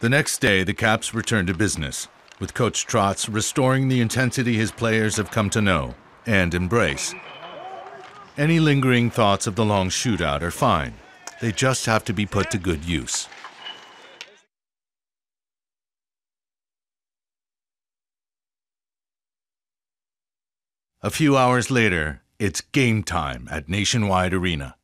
The next day, the Caps return to business, with Coach Trotz restoring the intensity his players have come to know and embrace. Any lingering thoughts of the long shootout are fine. They just have to be put to good use. A few hours later, it's game time at Nationwide Arena.